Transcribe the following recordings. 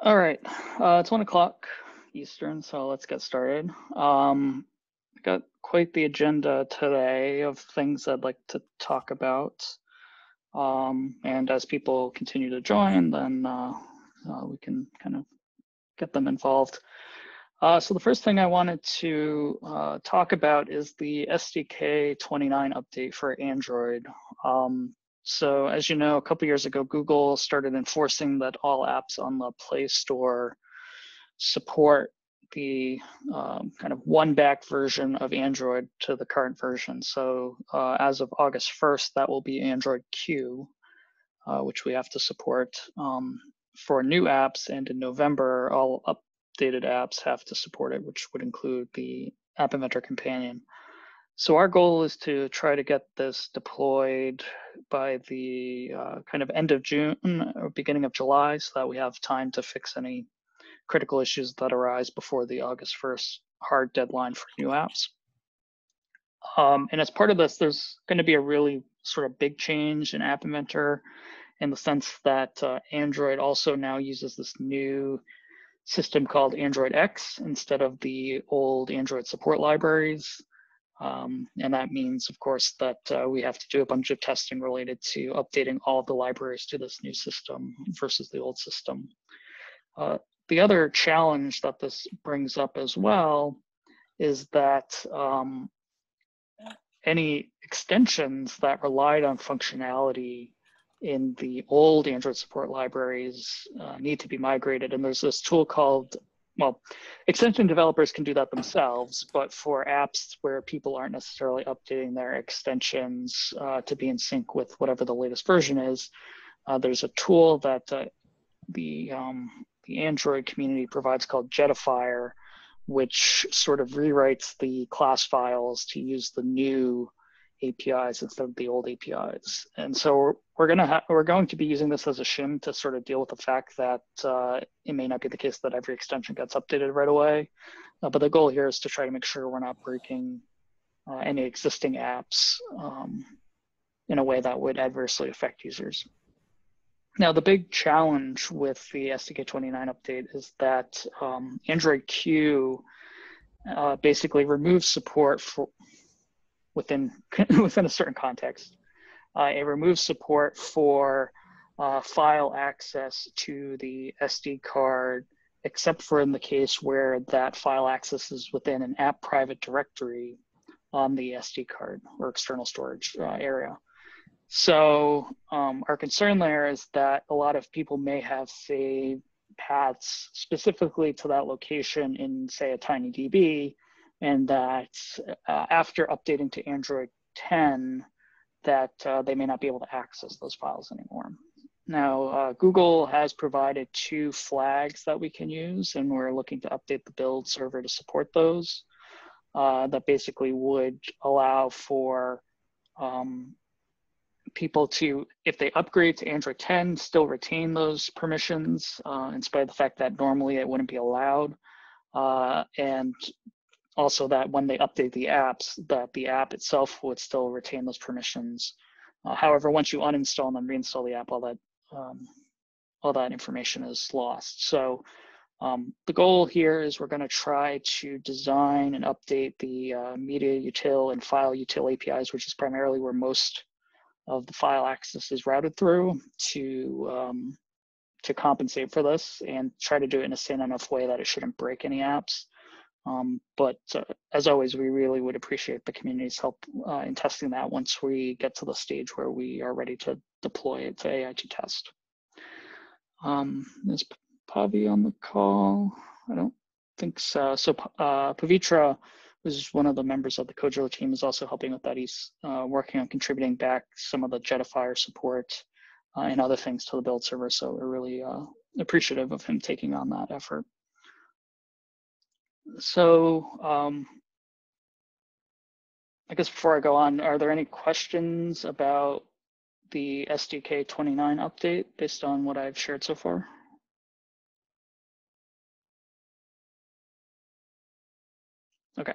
All right, uh, it's one o'clock Eastern, so let's get started. Um, I got quite the agenda today of things I'd like to talk about. Um, and as people continue to join, then uh, uh, we can kind of get them involved. Uh, so the first thing I wanted to uh, talk about is the SDK 29 update for Android. Um, so as you know, a couple years ago, Google started enforcing that all apps on the Play Store support the um, kind of one back version of Android to the current version. So uh, as of August 1st, that will be Android Q, uh, which we have to support um, for new apps. And in November, all updated apps have to support it, which would include the App Inventor Companion. So our goal is to try to get this deployed by the uh, kind of end of June or beginning of July so that we have time to fix any critical issues that arise before the August 1st hard deadline for new apps. Um, and as part of this, there's going to be a really sort of big change in App Inventor in the sense that uh, Android also now uses this new system called Android X instead of the old Android support libraries. Um, and that means, of course, that uh, we have to do a bunch of testing related to updating all the libraries to this new system versus the old system. Uh, the other challenge that this brings up as well is that um, any extensions that relied on functionality in the old Android support libraries uh, need to be migrated. And there's this tool called well, extension developers can do that themselves, but for apps where people aren't necessarily updating their extensions uh, to be in sync with whatever the latest version is, uh, there's a tool that uh, the, um, the Android community provides called Jetifier, which sort of rewrites the class files to use the new APIs instead of the old APIs. And so we're, we're gonna we're going to be using this as a shim to sort of deal with the fact that uh, it may not be the case that every extension gets updated right away. Uh, but the goal here is to try to make sure we're not breaking uh, any existing apps um, in a way that would adversely affect users. Now, the big challenge with the SDK 29 update is that um, Android Q uh, basically removes support for within within a certain context. Uh, it removes support for uh, file access to the SD card, except for in the case where that file access is within an app private directory on the SD card or external storage uh, area. So um, our concern there is that a lot of people may have saved paths specifically to that location in, say, a TinyDB, and that uh, after updating to Android 10, that uh, they may not be able to access those files anymore. Now, uh, Google has provided two flags that we can use, and we're looking to update the build server to support those. Uh, that basically would allow for um, people to, if they upgrade to Android 10, still retain those permissions, uh, in spite of the fact that normally it wouldn't be allowed. Uh, and also that when they update the apps, that the app itself would still retain those permissions. Uh, however, once you uninstall and then reinstall the app, all that um, all that information is lost. So um, the goal here is we're going to try to design and update the uh, media util and file util APIs, which is primarily where most of the file access is routed through to um, to compensate for this and try to do it in a sane enough way that it shouldn't break any apps. Um, but uh, as always, we really would appreciate the community's help uh, in testing that once we get to the stage where we are ready to deploy it to AI2 test. Um, is Pavi on the call? I don't think so. So uh, Pavitra, who's one of the members of the Kojo team, is also helping with that. He's uh, working on contributing back some of the Jetifier support uh, and other things to the build server. So we're really uh, appreciative of him taking on that effort so um, I guess before I go on, are there any questions about the SDK 29 update based on what I've shared so far? Okay.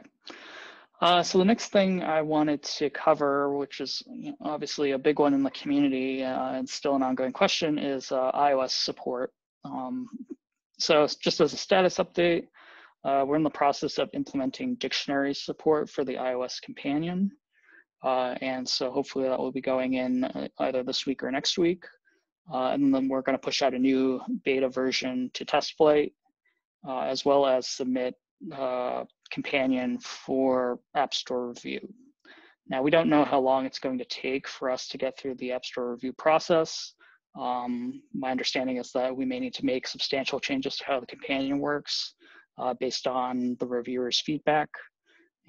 Uh, so the next thing I wanted to cover, which is obviously a big one in the community uh, and still an ongoing question, is uh, iOS support. Um, so just as a status update, uh, we're in the process of implementing dictionary support for the iOS companion. Uh, and so hopefully that will be going in uh, either this week or next week. Uh, and then we're going to push out a new beta version to test flight, uh, as well as submit uh, companion for App Store review. Now, we don't know how long it's going to take for us to get through the App Store review process. Um, my understanding is that we may need to make substantial changes to how the companion works uh, based on the reviewer's feedback.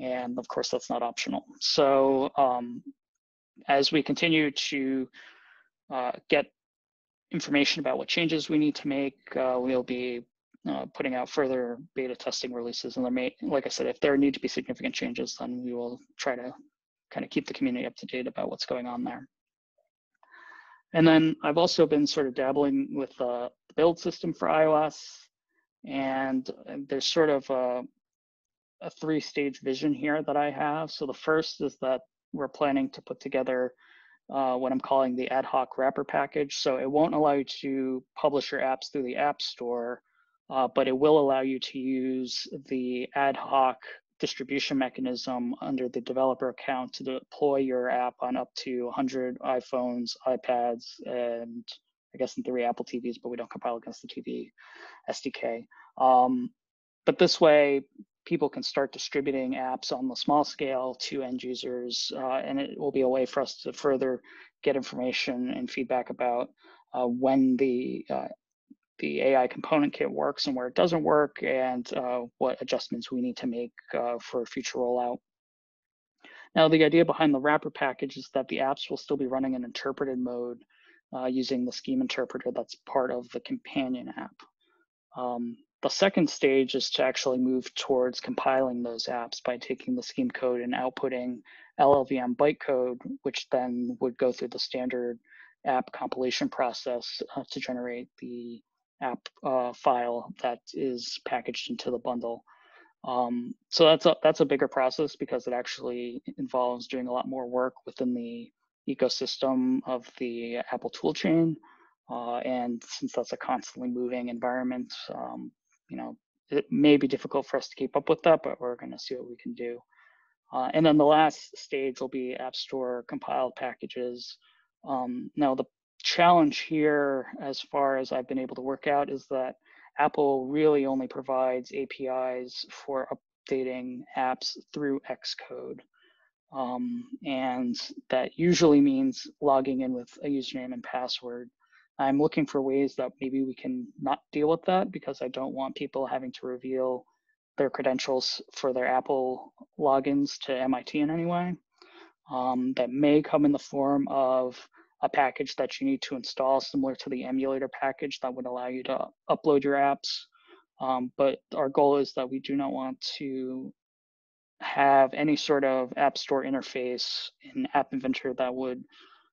And of course, that's not optional. So um, as we continue to uh, get information about what changes we need to make, uh, we'll be uh, putting out further beta testing releases. And there may, like I said, if there need to be significant changes, then we will try to kind of keep the community up to date about what's going on there. And then I've also been sort of dabbling with uh, the build system for iOS. And there's sort of a, a three stage vision here that I have. So the first is that we're planning to put together uh, what I'm calling the ad hoc wrapper package. So it won't allow you to publish your apps through the App Store, uh, but it will allow you to use the ad hoc distribution mechanism under the developer account to deploy your app on up to 100 iPhones, iPads, and I guess in three Apple TVs, but we don't compile against the TV SDK. Um, but this way, people can start distributing apps on the small scale to end users, uh, and it will be a way for us to further get information and feedback about uh, when the uh, the AI component kit works and where it doesn't work, and uh, what adjustments we need to make uh, for future rollout. Now, the idea behind the wrapper package is that the apps will still be running in interpreted mode uh, using the scheme interpreter that's part of the companion app. Um, the second stage is to actually move towards compiling those apps by taking the scheme code and outputting LLVM bytecode, which then would go through the standard app compilation process uh, to generate the app uh, file that is packaged into the bundle. Um, so that's a that's a bigger process because it actually involves doing a lot more work within the ecosystem of the Apple toolchain. Uh, and since that's a constantly moving environment, um, you know, it may be difficult for us to keep up with that, but we're going to see what we can do. Uh, and then the last stage will be App Store compiled packages. Um, now, the challenge here, as far as I've been able to work out, is that Apple really only provides APIs for updating apps through Xcode. Um, and that usually means logging in with a username and password. I'm looking for ways that maybe we can not deal with that because I don't want people having to reveal their credentials for their Apple logins to MIT in any way. Um, that may come in the form of a package that you need to install similar to the emulator package that would allow you to upload your apps. Um, but our goal is that we do not want to have any sort of app store interface in App Inventor that would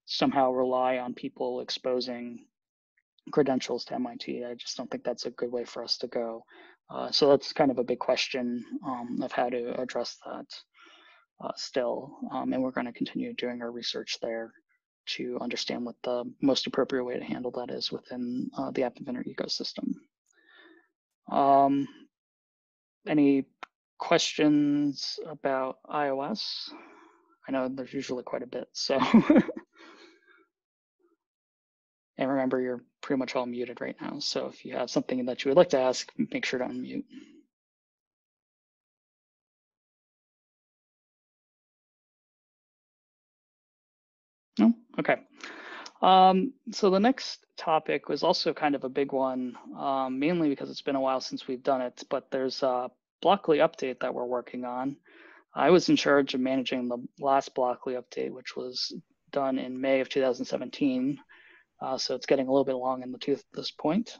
somehow rely on people exposing credentials to MIT. I just don't think that's a good way for us to go. Uh, so that's kind of a big question um, of how to address that uh, still. Um, and we're going to continue doing our research there to understand what the most appropriate way to handle that is within uh, the App Inventor ecosystem. Um, any questions about iOS? I know there's usually quite a bit, so. and remember, you're pretty much all muted right now. So if you have something that you would like to ask, make sure to unmute. No? Okay. Um, so the next topic was also kind of a big one, um, mainly because it's been a while since we've done it, but there's a Blockly update that we're working on. I was in charge of managing the last Blockly update, which was done in May of 2017. Uh, so it's getting a little bit long in the tooth at this point.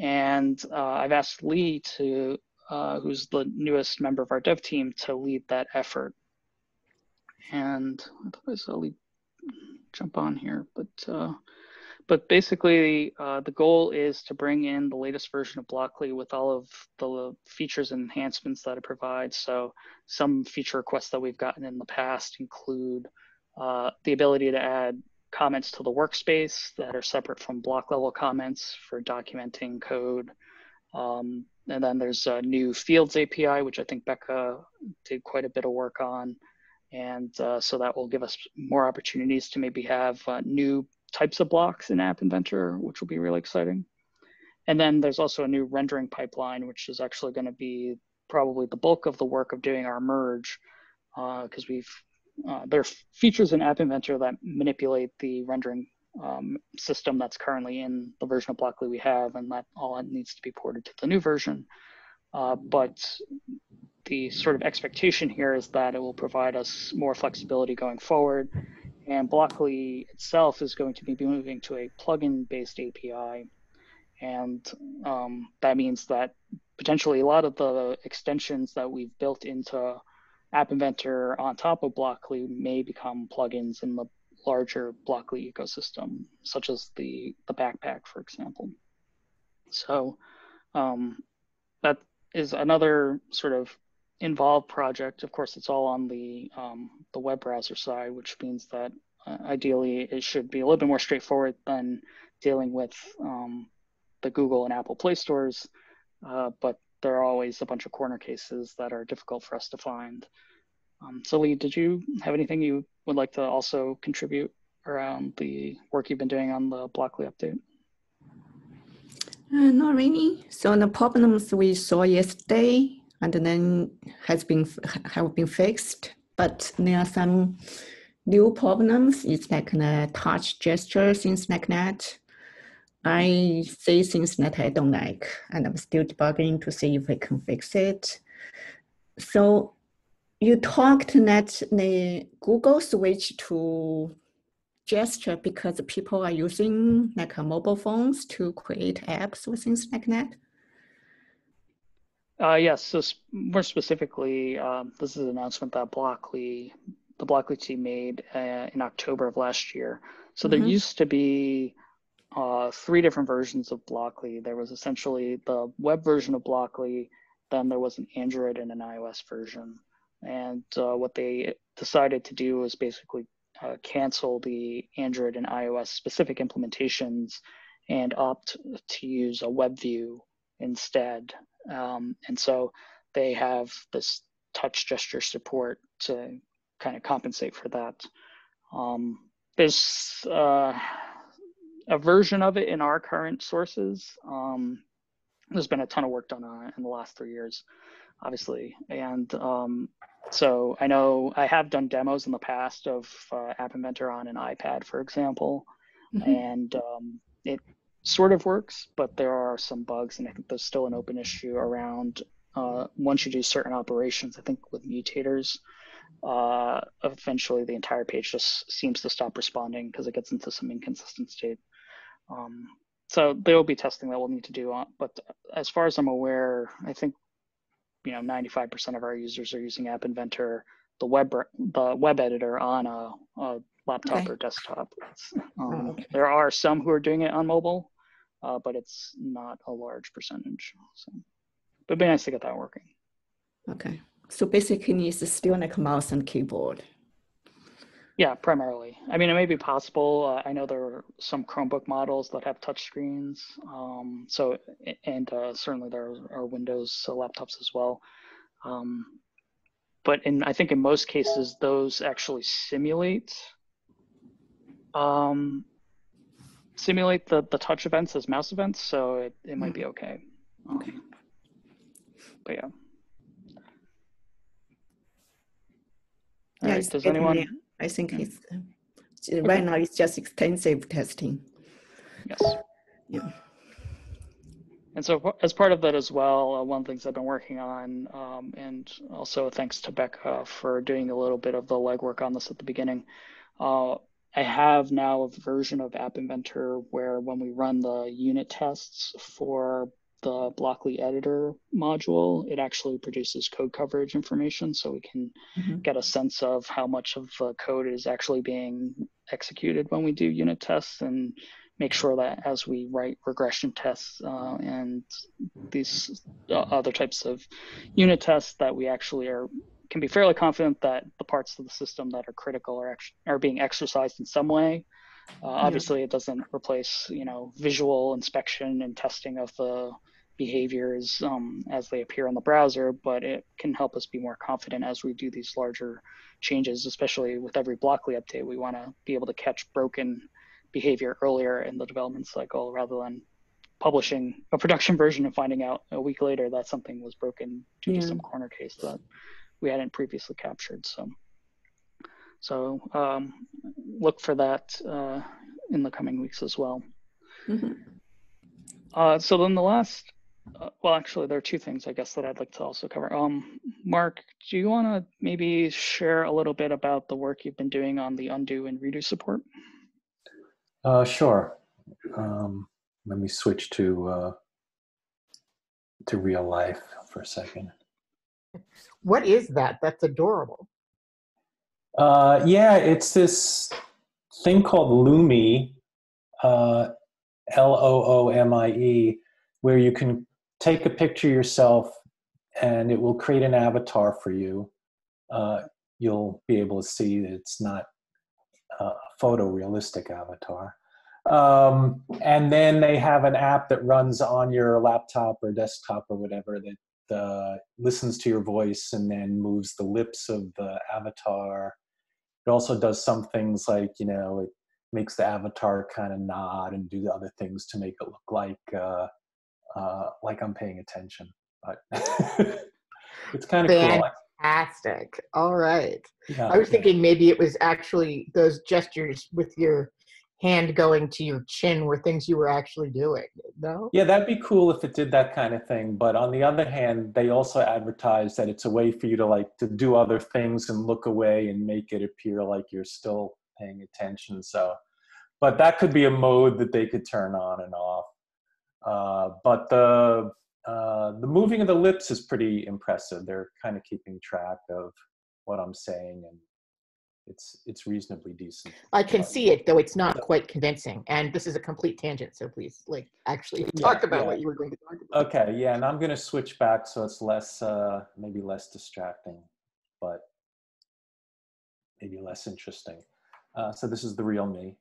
And uh, I've asked Lee to, uh, who's the newest member of our dev team, to lead that effort. And I thought I saw Lee jump on here, but uh, but basically uh, the goal is to bring in the latest version of Blockly with all of the features and enhancements that it provides. So some feature requests that we've gotten in the past include uh, the ability to add comments to the workspace that are separate from block level comments for documenting code. Um, and then there's a new Fields API, which I think Becca did quite a bit of work on. And uh, so that will give us more opportunities to maybe have uh, new types of blocks in App Inventor, which will be really exciting. And then there's also a new rendering pipeline, which is actually going to be probably the bulk of the work of doing our merge, because uh, we've uh, there are features in App Inventor that manipulate the rendering um, system that's currently in the version of Blockly we have, and that all needs to be ported to the new version. Uh, but the sort of expectation here is that it will provide us more flexibility going forward. And Blockly itself is going to be moving to a plugin based API. And um, that means that potentially a lot of the extensions that we've built into App Inventor on top of Blockly may become plugins in the larger Blockly ecosystem, such as the, the backpack, for example. So um, that is another sort of involved project. Of course, it's all on the, um, the web browser side, which means that uh, ideally it should be a little bit more straightforward than dealing with um, the Google and Apple Play stores. Uh, but there are always a bunch of corner cases that are difficult for us to find. Um, so Lee, did you have anything you would like to also contribute around the work you've been doing on the Blockly update? Uh, not really. So on the problems we saw yesterday and then has been have been fixed, but there are some new problems. It's like the touch gesture, things like that. I see things that I don't like, and I'm still debugging to see if I can fix it. So you talked that the Google switch to gesture because people are using like mobile phones to create apps or things like that? Uh, yes, so more specifically, um, this is an announcement that Blockly, the Blockly team made uh, in October of last year. So mm-hmm. there used to be uh, three different versions of Blockly. There was essentially the web version of Blockly, then there was an Android and an iOS version. And uh, what they decided to do was basically uh, cancel the Android and iOS specific implementations and opt to use a web view instead. Um, and so they have this touch gesture support to kind of compensate for that. Um, there's uh, a version of it in our current sources. Um, there's been a ton of work done on it in the last three years, obviously. And um, so I know I have done demos in the past of uh, App Inventor on an iPad, for example, mm-hmm. and um, it sort of works, but there are some bugs, and I think there's still an open issue around uh, once you do certain operations. I think with mutators, uh, eventually the entire page just seems to stop responding because it gets into some inconsistent state. Um, so there will be testing that we'll need to do on, but as far as I'm aware, I think you know 95% of our users are using App Inventor, the web the web editor on a, a laptop okay. or desktop. Um, oh, okay. There are some who are doing it on mobile, uh, but it's not a large percentage. So, but it'd be nice to get that working. Okay, so basically, it's still like a mouse and keyboard. Yeah, primarily. I mean, it may be possible. Uh, I know there are some Chromebook models that have touch screens. Um, so, and uh, certainly there are Windows laptops as well. Um, but in, I think in most cases, those actually simulate um, simulate the, the touch events as mouse events. So it, it might be hmm. okay. okay. Um, but yeah. All yeah, right. Does anyone? I think mm. it's uh, right now it's just extensive testing. Yes. Yeah. And so, as part of that as well, uh, one of the things I've been working on, um, and also thanks to Becca for doing a little bit of the legwork on this at the beginning. Uh, I have now a version of App Inventor where when we run the unit tests for the Blockly editor module, it actually produces code coverage information so we can mm-hmm. get a sense of how much of the code is actually being executed when we do unit tests and make sure that as we write regression tests uh, and these uh, other types of unit tests that we actually are can be fairly confident that the parts of the system that are critical are, ex- are being exercised in some way uh, obviously, it doesn't replace you know visual inspection and testing of the behaviors um, as they appear on the browser, but it can help us be more confident as we do these larger changes, especially with every Blockly update. We want to be able to catch broken behavior earlier in the development cycle rather than publishing a production version and finding out a week later that something was broken due yeah. to some corner case that we hadn't previously captured. So, so um, look for that uh, in the coming weeks as well. Mm-hmm. Uh, so then the last uh, well, actually, there are two things I guess that I'd like to also cover. Um, Mark, do you want to maybe share a little bit about the work you've been doing on the undo and redo support? Uh, sure. Um, let me switch to uh, to real life for a second. What is that? That's adorable. Uh, yeah, it's this thing called Loomie, uh, L O O M I E, where you can take a picture yourself and it will create an avatar for you. Uh, you'll be able to see that it's not a photorealistic avatar. Um, and then they have an app that runs on your laptop or desktop or whatever that uh, listens to your voice and then moves the lips of the avatar. It also does some things like, you know, it makes the avatar kind of nod and do the other things to make it look like uh, uh, like I'm paying attention. But it's kind of cool. Fantastic. All right. Yeah, I was thinking maybe it was actually those gestures with your hand going to your chin were things you were actually doing. No? Yeah, that'd be cool if it did that kind of thing. But on the other hand, they also advertise that it's a way for you to like to do other things and look away and make it appear like you're still paying attention. So but that could be a mode that they could turn on and off. Uh, but the uh, the moving of the lips is pretty impressive. They're kind of keeping track of what I'm saying, and it's it's reasonably decent. I can but, see it, though it's not quite convincing. And this is a complete tangent, so please, like, actually talk yeah, about yeah. what you were going to talk about. Okay, yeah, and I'm going to switch back so it's less, uh, maybe less distracting, but maybe less interesting. Uh, so this is the real me.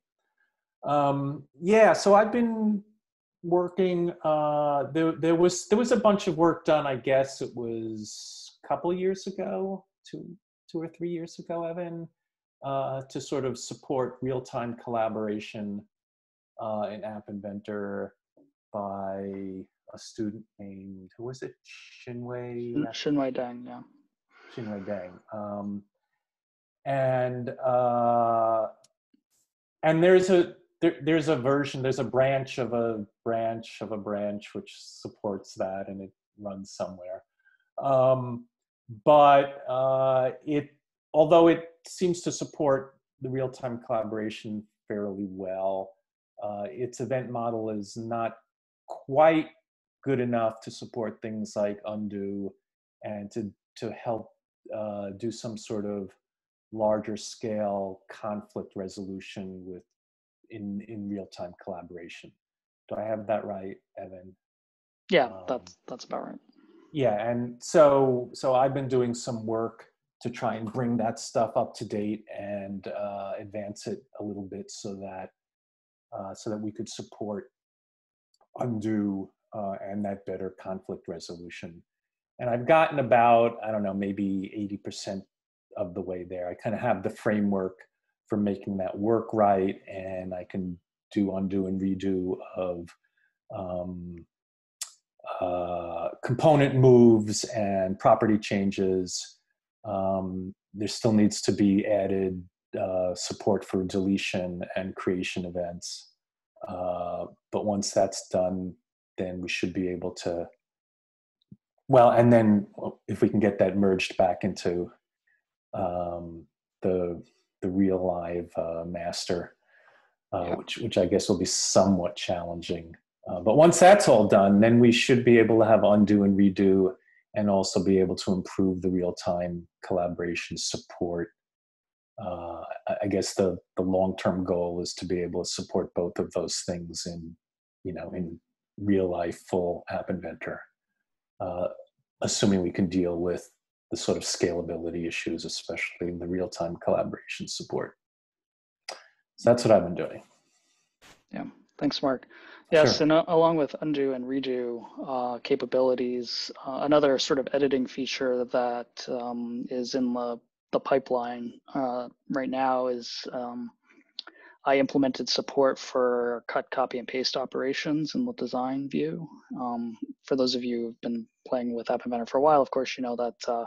Um, yeah, so I've been working uh, there there was there was a bunch of work done i guess it was a couple years ago two two or three years ago evan uh, to sort of support real-time collaboration uh, in app inventor by a student named who was it? Xinwei Xinwei Deng yeah. Xinwei Deng. Um, and uh, and there's a there, there's a version, there's a branch of a branch of a branch which supports that and it runs somewhere. Um, but uh, it, although it seems to support the real-time collaboration fairly well, uh, its event model is not quite good enough to support things like undo and to, to help uh, do some sort of larger scale conflict resolution with in in real time collaboration. Do I have that right, Evan? Yeah, um, that's that's about right. Yeah, and so so I've been doing some work to try and bring that stuff up to date and uh, advance it a little bit so that uh, so that we could support undo uh, and that better conflict resolution. And I've gotten about I don't know maybe eighty percent of the way there. I kind of have the framework for making that work right and i can do undo and redo of um, uh, component moves and property changes um, there still needs to be added uh, support for deletion and creation events uh, but once that's done then we should be able to well and then if we can get that merged back into um, the the real live uh, master, uh, yeah. which which I guess will be somewhat challenging. Uh, but once that's all done, then we should be able to have undo and redo, and also be able to improve the real time collaboration support. Uh, I guess the the long term goal is to be able to support both of those things in you know in real life full App Inventor, uh, assuming we can deal with the sort of scalability issues, especially in the real-time collaboration support. So that's what I've been doing. Yeah, thanks, Mark. Yes, Sure. and uh, along with undo and redo uh, capabilities, uh, another sort of editing feature that um, is in the, the pipeline uh, right now is um, I implemented support for cut, copy, and paste operations in the design view. Um, for those of you who've been playing with App Inventor for a while, of course, you know that uh,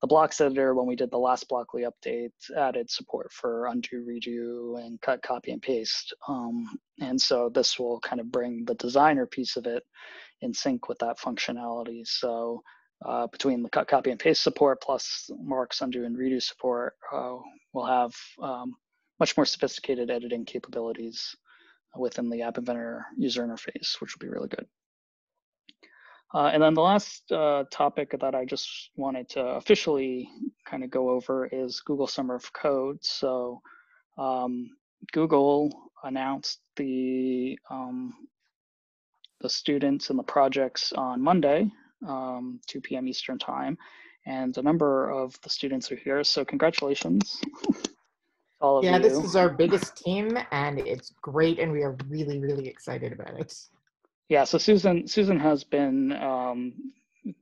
the blocks editor, when we did the last Blockly update, added support for undo, redo, and cut, copy, and paste. Um, and so this will kind of bring the designer piece of it in sync with that functionality. So uh, between the cut, copy, and paste support plus Mark's undo and redo support, uh, we'll have um, much more sophisticated editing capabilities within the App Inventor user interface, which will be really good. Uh, and then the last uh, topic that I just wanted to officially kind of go over is Google Summer of Code. So um, Google announced the um, the students and the projects on Monday, um, 2 p.m. Eastern time, and a number of the students are here. So congratulations, all of yeah, you. this is our biggest team, and it's great, and we are really, really excited about it. Yeah, so Susan Susan has been um,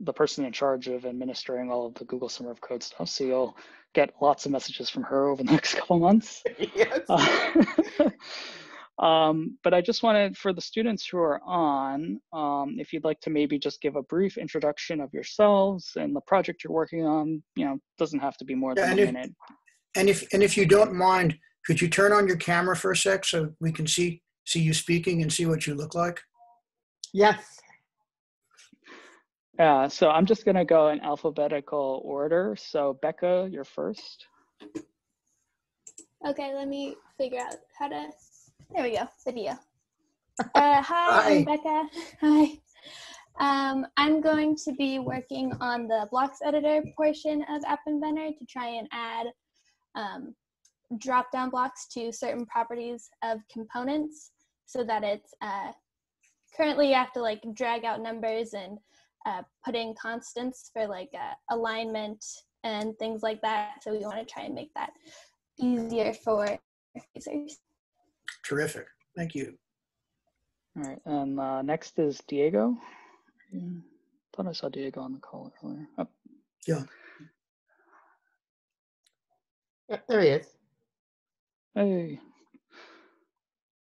the person in charge of administering all of the Google Summer of Code stuff. So you'll get lots of messages from her over the next couple months. yes. Uh, um, but I just wanted for the students who are on, um, if you'd like to maybe just give a brief introduction of yourselves and the project you're working on. You know, doesn't have to be more Yeah, than a if- minute. And if, and if you don't mind, could you turn on your camera for a sec so we can see, see you speaking and see what you look like? yes. Yeah, so I'm just gonna go in alphabetical order. So Becca, you're first. Okay, let me figure out how to. There we go. Video. Uh, hi, Hi. I'm Becca. Hi. Um, I'm going to be working on the blocks editor portion of App Inventor to try and add um, drop down blocks to certain properties of components so that it's uh, currently you have to like drag out numbers and uh, put in constants for like uh, alignment and things like that. So we want to try and make that easier for users. Terrific. Thank you. All right, and uh, next is Diego. Yeah, thought I saw Diego on the call earlier. Oh, Yeah, there he is. hey.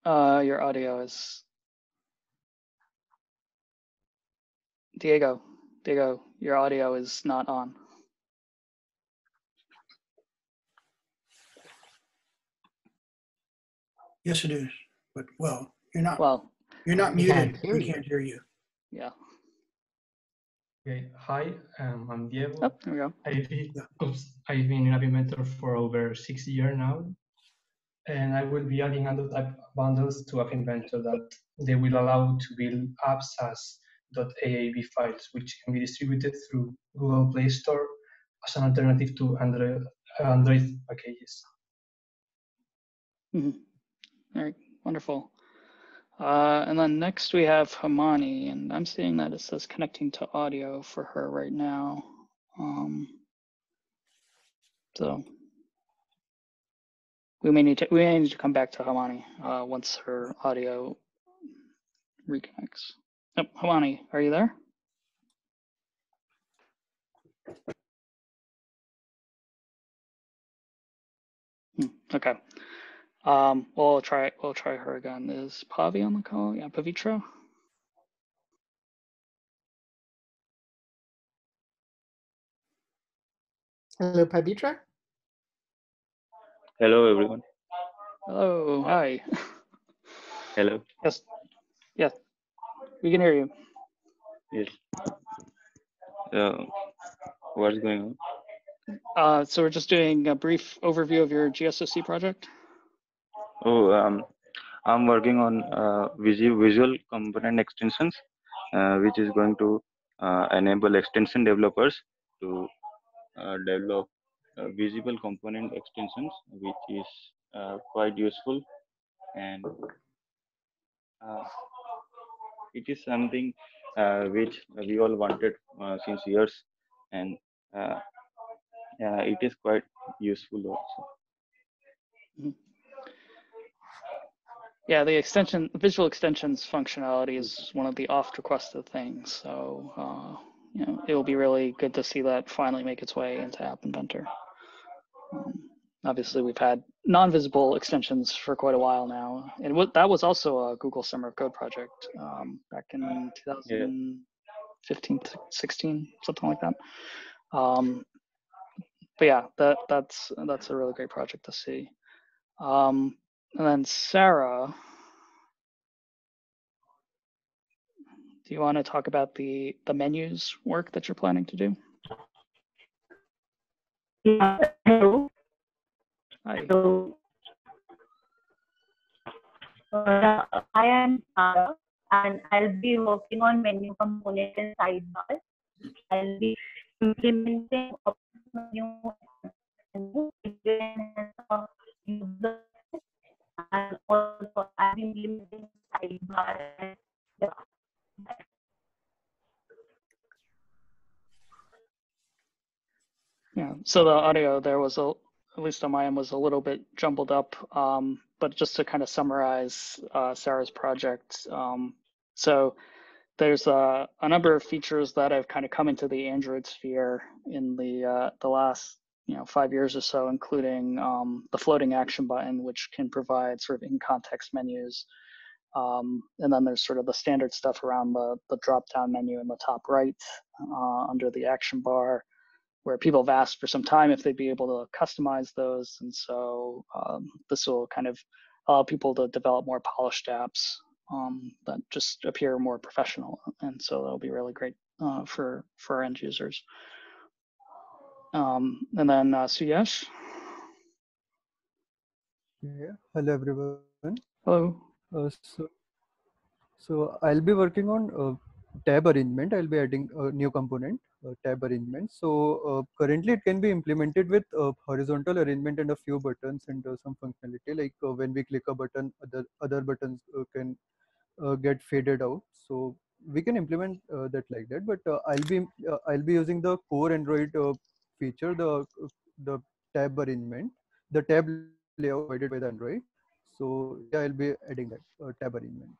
Uh, your audio is Diego. Diego, your audio is not on. Yes, it is. But well, you're not, Well, you're not We can't muted. We can't hear you. yeah. Okay, hi, um, I'm Diego. Oh, there we go. I've been, oops, I've been in App Inventor for over six years now, and I will be adding other type bundles to App Inventor that they will allow to build apps as .aab files, which can be distributed through Google Play Store as an alternative to Android, Android packages. Mhm. All right, wonderful. Uh, and then next we have Hamani, and I'm seeing that it says connecting to audio for her right now. Um, so we may need to we may need to come back to Hamani uh, once her audio reconnects. Yep, Hamani, are you there? Hmm, okay. Um, we'll try we'll try her again. Is Pavi on the call? Yeah, Pavitra. Hello, Pavitra. Hello, everyone. Hello, hi. Hello. yes, yes, we can hear you. Yes. Uh, what's going on? Uh, so we're just doing a brief overview of your GSOC project. Oh, um, I'm working on uh, visual component extensions, uh, which is going to uh, enable extension developers to uh, develop uh, visible component extensions, which is uh, quite useful. And it is something which we all wanted since years. And it is quite useful also. Yeah, the extension, visual extensions functionality is one of the oft requested things. So, uh, you know, it will be really good to see that finally make its way into App Inventor. Um, obviously, we've had non-visible extensions for quite a while now, and what that was also a Google Summer of Code project um, back in 2015, 16, something like that. Um, but yeah, that that's that's a really great project to see. Um, and then Sarah, do you want to talk about the the menus work that you're planning to do? Yeah. Hello. Hi. So, uh, I am Sarah, and I'll be working on menu component and sidebar. I'll be implementing a so the audio there was a, at least on my end, was a little bit jumbled up. Um, but just to kind of summarize uh, Sarah's project, um, so there's a, a, number of features that have kind of come into the Android sphere in the uh, the last you know five years or so, including um, the floating action button, which can provide sort of in-context menus. Um, and then there's sort of the standard stuff around the, the drop-down menu in the top right uh, under the action bar where people have asked for some time if they'd be able to customize those. And so um, this will kind of allow people to develop more polished apps um, that just appear more professional. And so that'll be really great uh, for, for our end users. Um, and then uh, Suyesh. Yeah. Hello, everyone. Hello. Uh, so, so I'll be working on uh, tab arrangement. I'll be adding a new component Uh, tab arrangement. So uh, currently it can be implemented with uh, horizontal arrangement and a few buttons and uh, some functionality like uh, when we click a button, other, other buttons can get faded out. So we can implement that like that, but I'll be I'll be using the core Android feature, the the tab arrangement, the tab layout provided by the Android. So yeah, I'll be adding that uh, tab arrangement.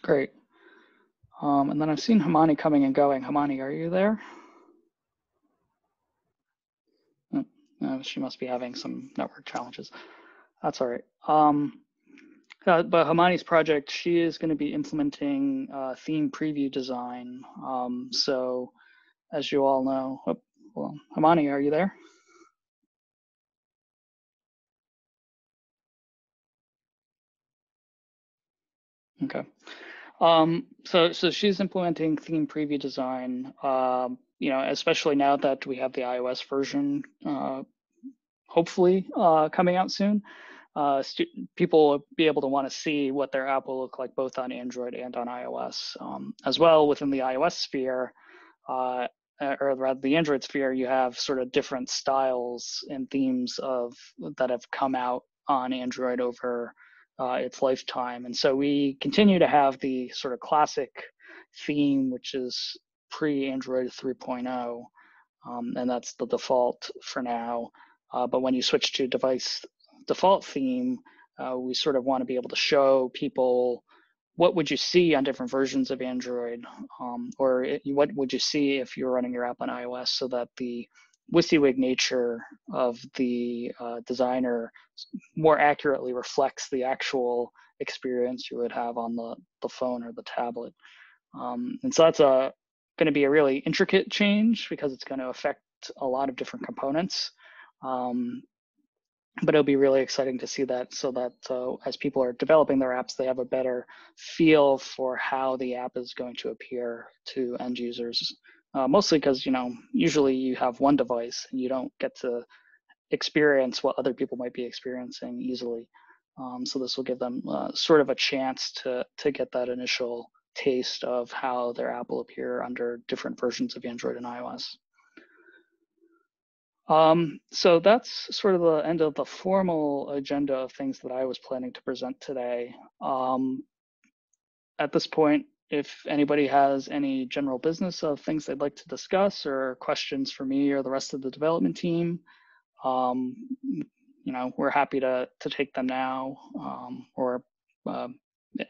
Great. Um, and then I've seen Hamani coming and going. Hamani, are you there? Oh, she must be having some network challenges. That's all right. Um, uh, but Hamani's project, she is going to be implementing uh, theme preview design. Um, so as you all know, oh, well, Hamani, are you there? Okay. Um, so, so she's implementing theme preview design. Um, you know, especially now that we have the iOS version, uh, hopefully uh, coming out soon. Uh, people will be able to want to see what their app will look like both on Android and on iOS. Um, as well, within the iOS sphere, uh, or rather the Android sphere, you have sort of different styles and themes of that have come out on Android over uh, its lifetime. And so we continue to have the sort of classic theme, which is pre Android 3.0, um, and that's the default for now. Uh, but when you switch to device default theme, uh, we sort of want to be able to show people what would you see on different versions of Android, um, or it, what would you see if you were running your app on iOS, so that the WYSIWYG nature of the uh, designer more accurately reflects the actual experience you would have on the, the phone or the tablet. Um, and so that's a going to be a really intricate change because it's going to affect a lot of different components. Um, but it'll be really exciting to see that so that uh, as people are developing their apps, they have a better feel for how the app is going to appear to end users uh, mostly because you know usually you have one device and you don't get to experience what other people might be experiencing easily. Um, so this will give them uh, sort of a chance to to get that initial taste of how their app will appear under different versions of Android and iOS. Um, so that's sort of the end of the formal agenda of things that I was planning to present today. Um, at this point, if anybody has any general business of things they'd like to discuss or questions for me or the rest of the development team, um, you know, we're happy to to take them now um, or um,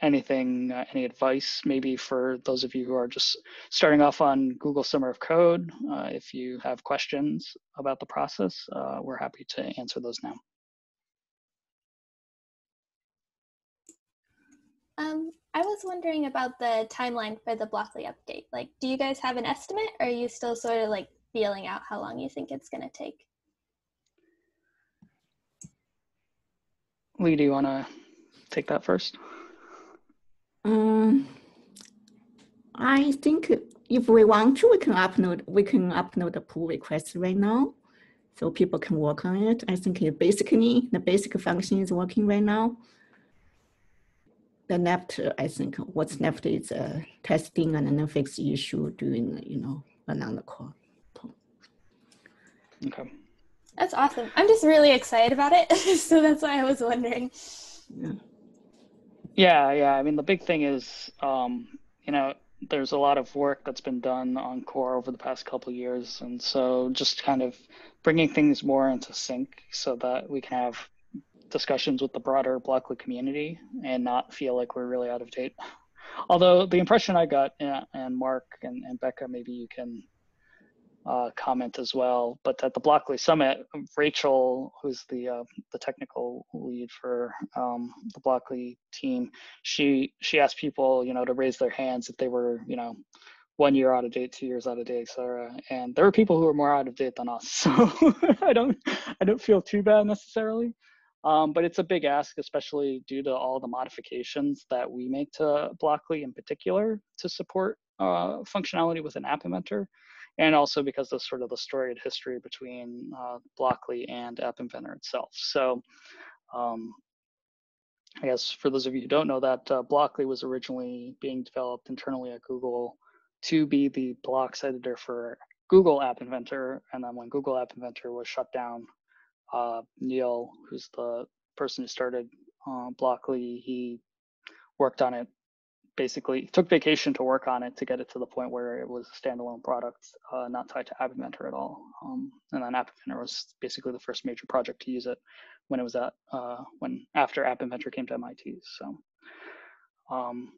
anything, uh, any advice maybe for those of you who are just starting off on Google Summer of Code. Uh, if you have questions about the process, uh, we're happy to answer those now. Um, I was wondering about the timeline for the Blockly update. Like, do you guys have an estimate or are you still sort of like feeling out how long you think it's going to take? Lee, do you want to take that first? Um, I think if we want to, we can upload we can upload the pull request right now, so people can work on it. I think it basically the basic function is working right now. The left, I think what's left is uh, testing and then fix the issue doing you know another call. Okay. That's awesome. I'm just really excited about it, so that's why I was wondering. Yeah. Yeah, yeah. I mean, the big thing is, um, you know, there's a lot of work that's been done on core over the past couple of years, and so just kind of bringing things more into sync so that we can have discussions with the broader Blockly community and not feel like we're really out of date. Although the impression I got, and Mark and, and Becca, maybe you can uh, comment as well. But at the Blockly Summit, Rachel, who's the uh, the technical lead for um, the Blockly team, she she asked people, you know, to raise their hands if they were, you know, one year out of date, two years out of date, etc. And there were people who were more out of date than us, so I don't I don't feel too bad necessarily. Um, but it's a big ask, especially due to all the modifications that we make to Blockly in particular to support uh, functionality with an app inventor and also because of sort of the storied history between uh, Blockly and App Inventor itself. So um, I guess for those of you who don't know that, uh, Blockly was originally being developed internally at Google to be the blocks editor for Google App Inventor. And then when Google App Inventor was shut down, uh, Neil, who's the person who started uh, Blockly, he worked on it basically took vacation to work on it to get it to the point where it was a standalone product, uh, not tied to App Inventor at all. Um, and then App Inventor was basically the first major project to use it when it was at uh, when after App Inventor came to MIT. So, um,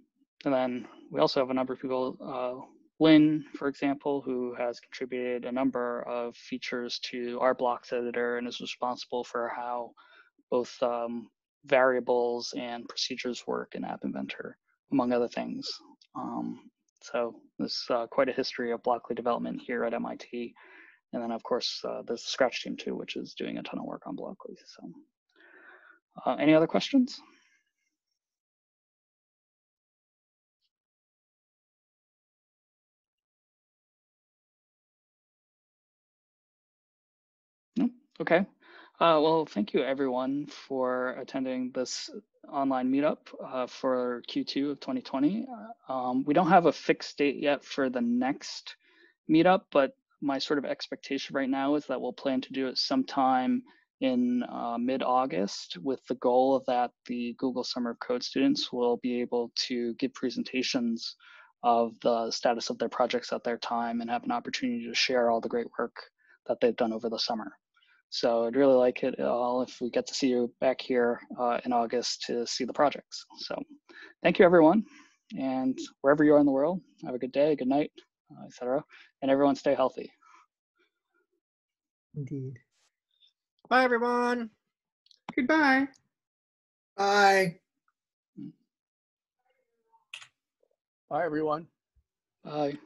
and then we also have a number of people. Uh, Lyn, for example, who has contributed a number of features to our blocks editor and is responsible for how both um, variables and procedures work in App Inventor among other things. Um, so there's uh, quite a history of Blockly development here at MIT. And then of course, uh, there's the Scratch team too, which is doing a ton of work on Blockly. So uh, any other questions? Okay. Uh, well, thank you everyone for attending this online meetup uh, for Q2 of 2020. Um, we don't have a fixed date yet for the next meetup, but my sort of expectation right now is that we'll plan to do it sometime in uh, mid-August with the goal that the Google Summer of Code students will be able to give presentations of the status of their projects at their time and have an opportunity to share all the great work that they've done over the summer. So I'd really like it all if we get to see you back here uh, in August to see the projects. So thank you, everyone. And wherever you are in the world, have a good day, good night, uh, etc. And everyone stay healthy. Indeed. Bye, everyone. Goodbye. Bye. Bye, everyone. Bye.